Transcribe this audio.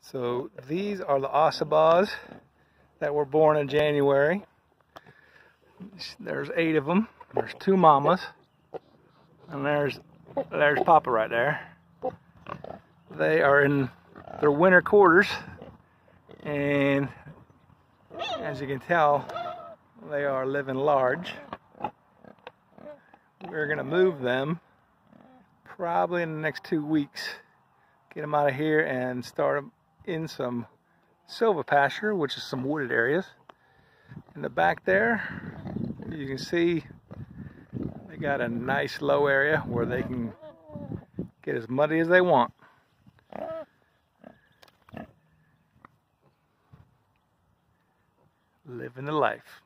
So these are the Ossabaws that were born in January. There's eight of them. There's two mamas. And there's there's Papa right there. They are in their winter quarters. And as you can tell, they are living large. We're going to move them probably in the next two weeks. Get them out of here and start them in some silvopasture, which is some wooded areas. In the back there, you can see they got a nice low area where they can get as muddy as they want. Living the life.